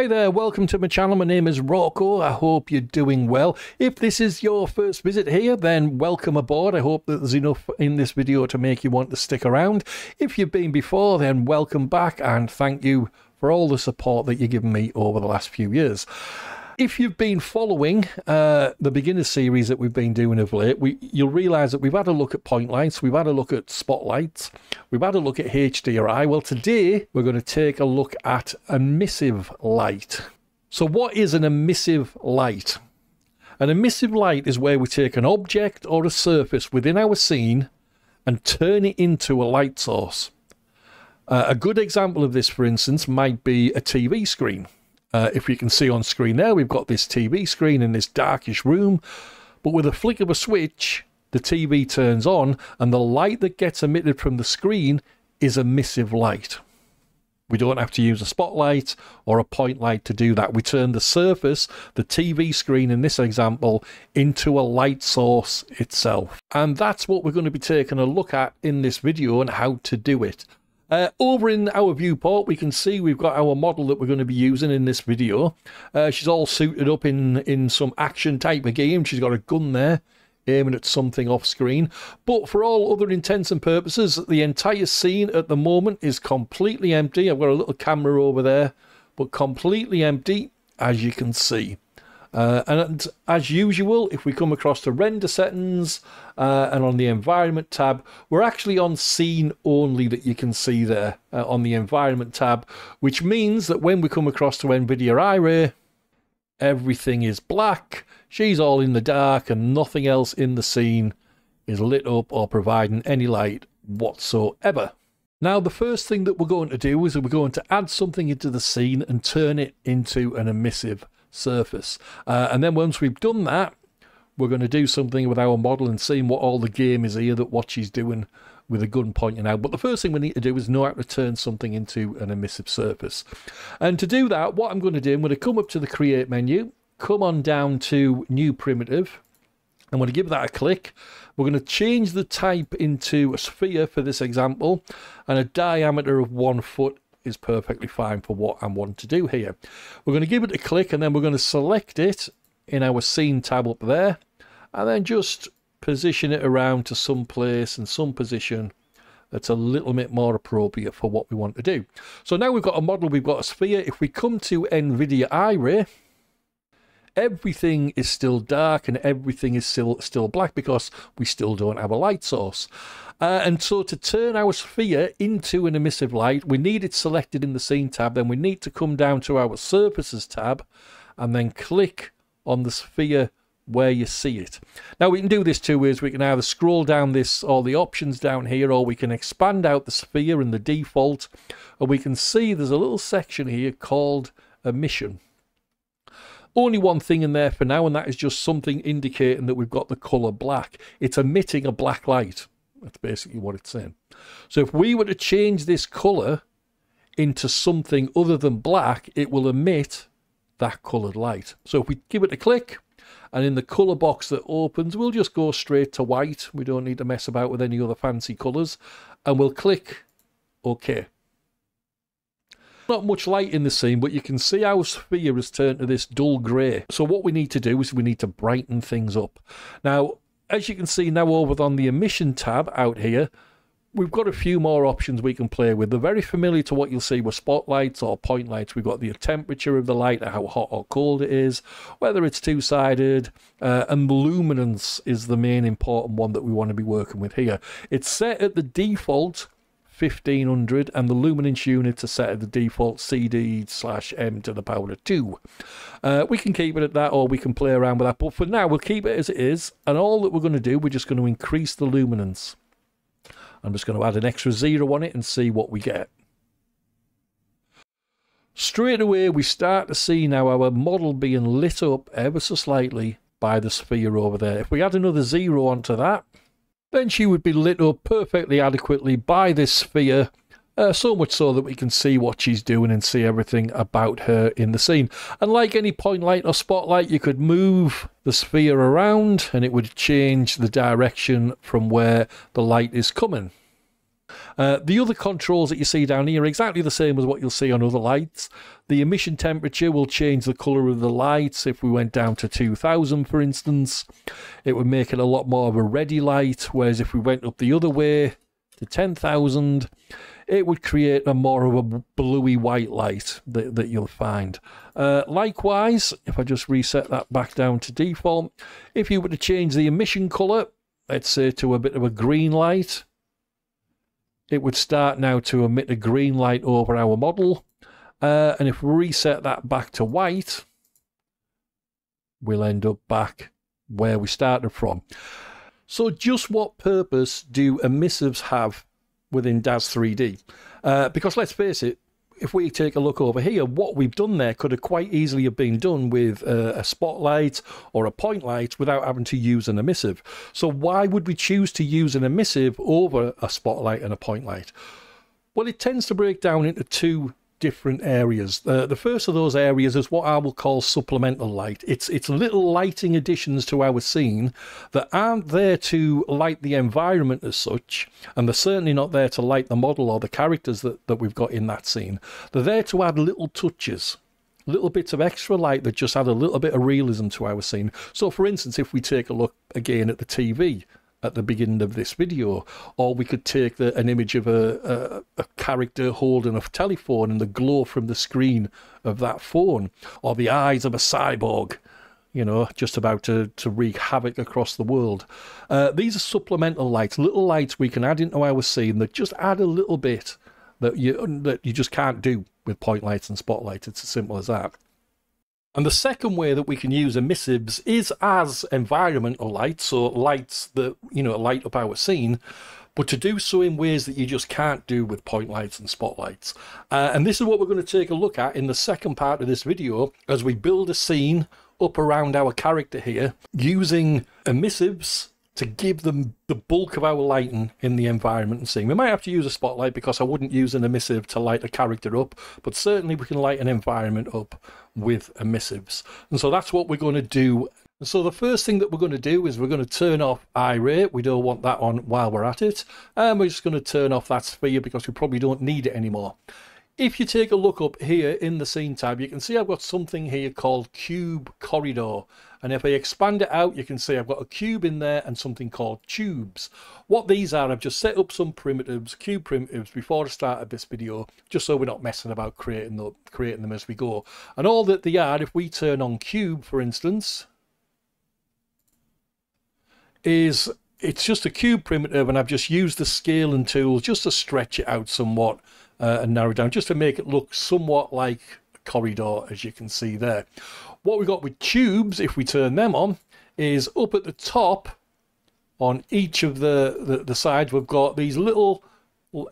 Hi there, welcome to my channel. My name is Rauko. I hope you're doing well. If this is your first visit here, then welcome aboard. I hope that there's enough in this video to make you want to stick around. If you've been before, then welcome back and thank you for all the support that you've given me over the last few years if you've been following uh, the beginner series that we've been doing of late, we, you'll realise that we've had a look at point lights, we've had a look at spotlights, we've had a look at HDRI. Well, today we're going to take a look at emissive light. So, what is an emissive light? An emissive light is where we take an object or a surface within our scene and turn it into a light source. Uh, a good example of this, for instance, might be a TV screen. Uh, if you can see on screen there, we've got this TV screen in this darkish room, but with a flick of a switch, the TV turns on, and the light that gets emitted from the screen is emissive light. We don't have to use a spotlight or a point light to do that. We turn the surface, the TV screen in this example, into a light source itself. And that's what we're going to be taking a look at in this video and how to do it. Uh, over in our viewport, we can see we've got our model that we're going to be using in this video. Uh, she's all suited up in, in some action type of game. She's got a gun there aiming at something off screen. But for all other intents and purposes, the entire scene at the moment is completely empty. I've got a little camera over there, but completely empty, as you can see. Uh, and as usual, if we come across the render settings uh, and on the environment tab, we're actually on scene only that you can see there uh, on the environment tab, which means that when we come across to NVIDIA iRay, everything is black, she's all in the dark, and nothing else in the scene is lit up or providing any light whatsoever. Now, the first thing that we're going to do is we're going to add something into the scene and turn it into an emissive surface. Uh, and then once we've done that, we're going to do something with our model and seeing what all the game is here that what she's doing with a gun pointing out. But the first thing we need to do is know how to turn something into an emissive surface. And to do that, what I'm going to do, I'm going to come up to the create menu, come on down to new primitive. And I'm going to give that a click. We're going to change the type into a sphere for this example and a diameter of one foot is perfectly fine for what I want to do here. We're going to give it a click and then we're going to select it in our scene tab up there and then just position it around to some place and some position that's a little bit more appropriate for what we want to do. So now we've got a model, we've got a sphere. If we come to NVIDIA iRay, everything is still dark and everything is still still black because we still don't have a light source. Uh, and so to turn our sphere into an emissive light, we need it selected in the scene tab. Then we need to come down to our surfaces tab and then click on the sphere where you see it. Now we can do this two ways. We can either scroll down this or the options down here or we can expand out the sphere in the default and we can see there's a little section here called emission. Only one thing in there for now, and that is just something indicating that we've got the colour black. It's emitting a black light. That's basically what it's saying. So if we were to change this colour into something other than black, it will emit that coloured light. So if we give it a click, and in the colour box that opens, we'll just go straight to white. We don't need to mess about with any other fancy colours. And we'll click OK. Not much light in the scene, but you can see our sphere has turned to this dull grey. So what we need to do is we need to brighten things up. Now, as you can see now over on the emission tab out here, we've got a few more options we can play with. They're very familiar to what you'll see with spotlights or point lights. We've got the temperature of the light, how hot or cold it is, whether it's two-sided, uh, and luminance is the main important one that we want to be working with here. It's set at the default 1500 and the luminance units are set at the default CD slash M to the power of 2. Uh, we can keep it at that or we can play around with that, but for now we'll keep it as it is and all that we're going to do, we're just going to increase the luminance. I'm just going to add an extra zero on it and see what we get. Straight away we start to see now our model being lit up ever so slightly by the sphere over there. If we add another zero onto that, then she would be lit up perfectly adequately by this sphere, uh, so much so that we can see what she's doing and see everything about her in the scene. And like any point light or spotlight, you could move the sphere around and it would change the direction from where the light is coming. Uh, the other controls that you see down here are exactly the same as what you'll see on other lights. The emission temperature will change the colour of the lights. If we went down to 2000, for instance, it would make it a lot more of a ready light, whereas if we went up the other way to 10,000, it would create a more of a bluey white light that, that you'll find. Uh, likewise, if I just reset that back down to default, if you were to change the emission colour, let's say to a bit of a green light, it would start now to emit a green light over our model. Uh, and if we reset that back to white, we'll end up back where we started from. So just what purpose do emissives have within DAZ 3D. Uh, because let's face it, if we take a look over here, what we've done there could have quite easily have been done with uh, a spotlight or a point light without having to use an emissive. So why would we choose to use an emissive over a spotlight and a point light? Well, it tends to break down into two different areas. The first of those areas is what I will call supplemental light. It's it's little lighting additions to our scene that aren't there to light the environment as such, and they're certainly not there to light the model or the characters that, that we've got in that scene. They're there to add little touches little bits of extra light that just add a little bit of realism to our scene. So, for instance, if we take a look again at the TV, at the beginning of this video, or we could take the, an image of a, a, a, character holding a telephone and the glow from the screen of that phone, or the eyes of a cyborg, you know, just about to, to wreak havoc across the world. Uh, these are supplemental lights, little lights we can add into our scene that just add a little bit that you that you just can't do with point lights and spotlights. It's as simple as that. And the second way that we can use emissives is as environmental lights, so lights that, you know, light up our scene, but to do so in ways that you just can't do with point lights and spotlights. Uh, and this is what we're going to take a look at in the second part of this video as we build a scene up around our character here using emissives to give them the bulk of our lighting in the environment and scene. We might have to use a spotlight because I wouldn't use an emissive to light a character up, but certainly we can light an environment up with emissives. And so that's what we're going to do. So the first thing that we're going to do is we're going to turn off iRay. We don't want that on while we're at it. And we're just going to turn off that sphere because we probably don't need it anymore. If you take a look up here in the scene tab, you can see I've got something here called cube corridor. And if I expand it out, you can see I've got a cube in there and something called tubes. What these are, I've just set up some primitives, cube primitives, before I started this video, just so we're not messing about creating, the, creating them as we go. And all that they are, if we turn on cube, for instance, is it's just a cube primitive and I've just used the scaling tool just to stretch it out somewhat uh, and narrow down just to make it look somewhat like corridor as you can see there. What we got with tubes, if we turn them on, is up at the top on each of the, the, the sides, we've got these little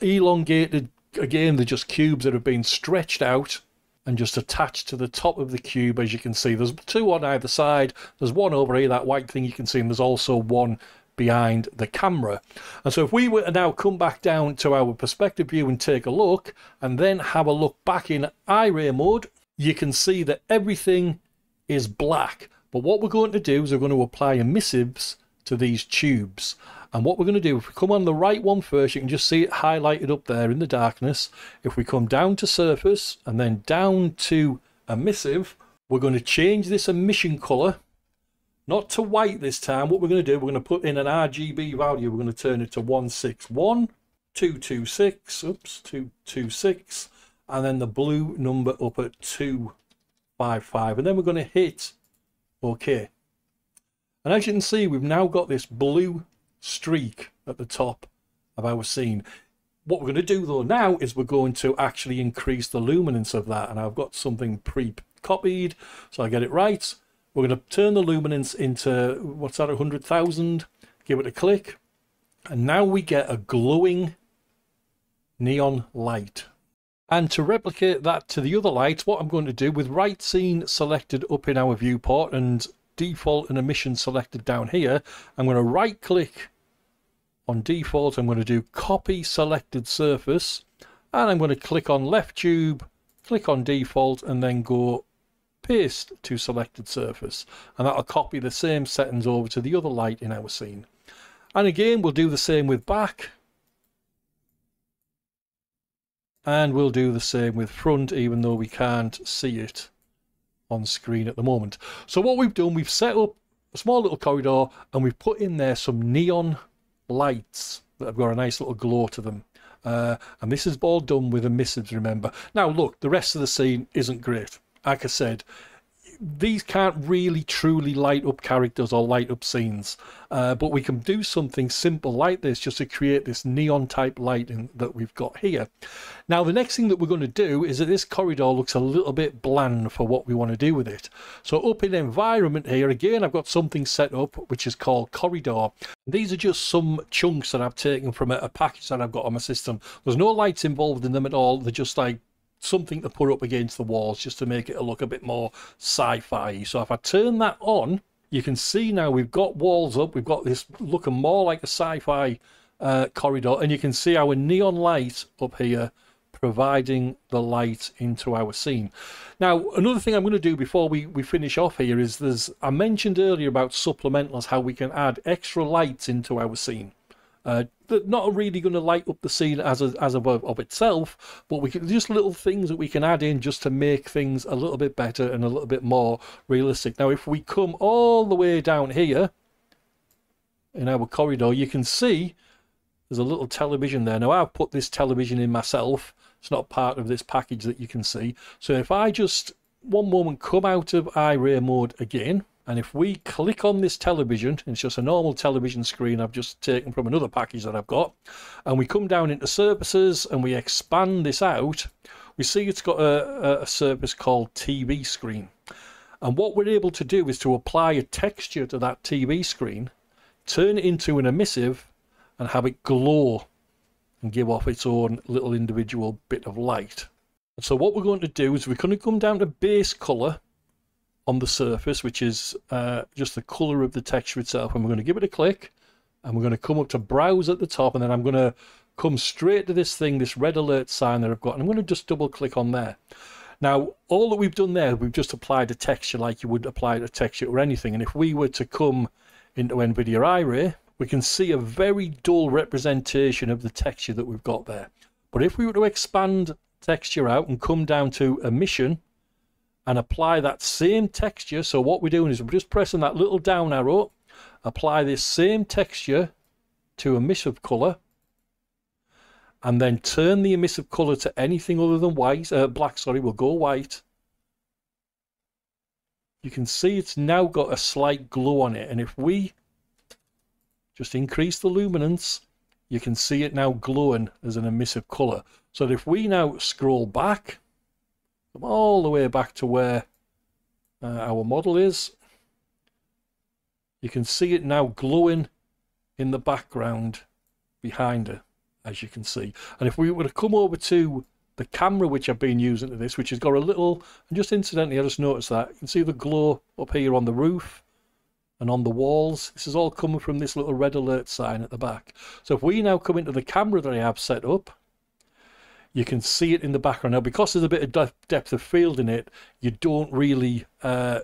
elongated, again, they're just cubes that have been stretched out and just attached to the top of the cube, as you can see. There's two on either side. There's one over here, that white thing you can see, and there's also one behind the camera. And so if we were to now come back down to our perspective view and take a look, and then have a look back in iRay mode, you can see that everything is black. But what we're going to do is we're going to apply emissives to these tubes. And what we're going to do, if we come on the right one first, you can just see it highlighted up there in the darkness. If we come down to surface and then down to emissive, we're going to change this emission color, not to white this time. What we're going to do, we're going to put in an RGB value. We're going to turn it to 161, 226, oops, 226, and then the blue number up at 2 five, five, and then we're going to hit OK. And as you can see, we've now got this blue streak at the top of our scene. What we're going to do though now is we're going to actually increase the luminance of that. And I've got something pre-copied, so I get it right. We're going to turn the luminance into, what's that, 100,000. Give it a click. And now we get a glowing neon light. And to replicate that to the other lights, what I'm going to do with right scene selected up in our viewport and default and emission selected down here, I'm going to right click on default. I'm going to do copy selected surface and I'm going to click on left tube, click on default and then go paste to selected surface. And that'll copy the same settings over to the other light in our scene. And again, we'll do the same with back And we'll do the same with front, even though we can't see it on screen at the moment. So what we've done, we've set up a small little corridor and we've put in there some neon lights that have got a nice little glow to them. Uh, and this is all done with emissives, remember. Now, look, the rest of the scene isn't great. Like I said, these can't really truly light up characters or light up scenes, uh, but we can do something simple like this just to create this neon type lighting that we've got here. Now, the next thing that we're going to do is that this corridor looks a little bit bland for what we want to do with it. So up in the environment here, again, I've got something set up which is called corridor. These are just some chunks that I've taken from a, a package that I've got on my system. There's no lights involved in them at all. They're just like something to put up against the walls just to make it look a bit more sci-fi. So if I turn that on, you can see now we've got walls up. We've got this looking more like a sci-fi uh, corridor. And you can see our neon light up here providing the light into our scene. Now, another thing I'm going to do before we, we finish off here is there's, I mentioned earlier about supplementals, how we can add extra lights into our scene. Uh, not really going to light up the scene as a, as a, of itself, but we can just little things that we can add in just to make things a little bit better and a little bit more realistic. Now, if we come all the way down here in our corridor, you can see there's a little television there. Now, I've put this television in myself. It's not part of this package that you can see. So if I just one moment come out of iRay mode again, and if we click on this television, it's just a normal television screen I've just taken from another package that I've got, and we come down into surfaces and we expand this out, we see it's got a, a surface called TV screen. And what we're able to do is to apply a texture to that TV screen, turn it into an emissive, and have it glow and give off its own little individual bit of light. And so what we're going to do is we're going to come down to base color on the surface, which is uh, just the color of the texture itself. And we're going to give it a click and we're going to come up to browse at the top and then I'm going to come straight to this thing, this red alert sign that I've got. And I'm going to just double click on there. Now, all that we've done there, we've just applied a texture like you would apply a texture or anything. And if we were to come into NVIDIA iRay, we can see a very dull representation of the texture that we've got there. But if we were to expand texture out and come down to emission and apply that same texture. So what we're doing is we're just pressing that little down arrow, apply this same texture to emissive color, and then turn the emissive color to anything other than white, uh, black, sorry, we'll go white. You can see it's now got a slight glow on it. And if we just increase the luminance, you can see it now glowing as an emissive color. So if we now scroll back, Come all the way back to where uh, our model is. You can see it now glowing in the background behind her, as you can see. And if we were to come over to the camera which I've been using to this, which has got a little, and just incidentally, I just noticed that, you can see the glow up here on the roof and on the walls. This is all coming from this little red alert sign at the back. So if we now come into the camera that I have set up, you can see it in the background. Now because there's a bit of depth of field in it you don't really uh,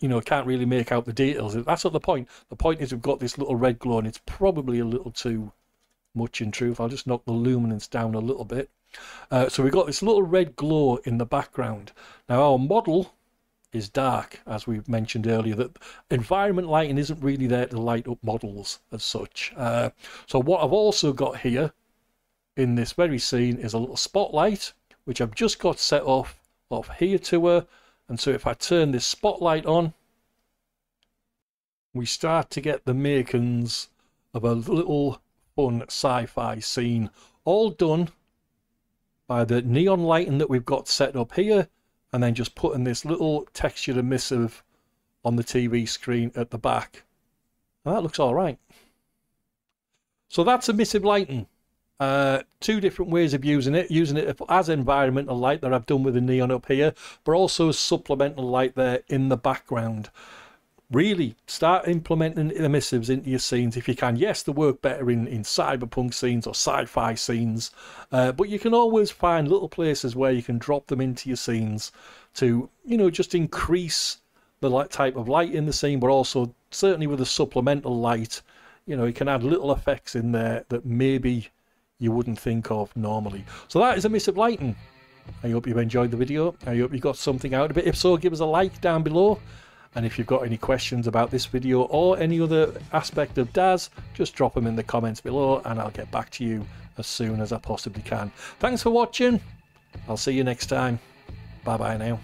you know can't really make out the details. That's not the point. The point is we've got this little red glow and it's probably a little too much in truth. I'll just knock the luminance down a little bit. Uh, so we've got this little red glow in the background. Now our model is dark as we mentioned earlier that environment lighting isn't really there to light up models as such. Uh, so what i've also got here in this very scene is a little spotlight, which I've just got set off off here to her. And so if I turn this spotlight on, we start to get the makings of a little fun sci-fi scene, all done by the neon lighting that we've got set up here, and then just putting this little textured emissive on the TV screen at the back. And that looks all right. So that's emissive lighting. Uh, two different ways of using it using it as environmental light that I've done with the neon up here but also supplemental light there in the background. Really start implementing emissives into your scenes if you can. Yes they work better in in cyberpunk scenes or sci-fi scenes uh, but you can always find little places where you can drop them into your scenes to you know just increase the light type of light in the scene but also certainly with a supplemental light you know you can add little effects in there that maybe you wouldn't think of normally. So that is emissive lighting. I hope you enjoyed the video. I hope you got something out of it. If so, give us a like down below. And if you've got any questions about this video or any other aspect of Daz, just drop them in the comments below and I'll get back to you as soon as I possibly can. Thanks for watching. I'll see you next time. Bye bye now.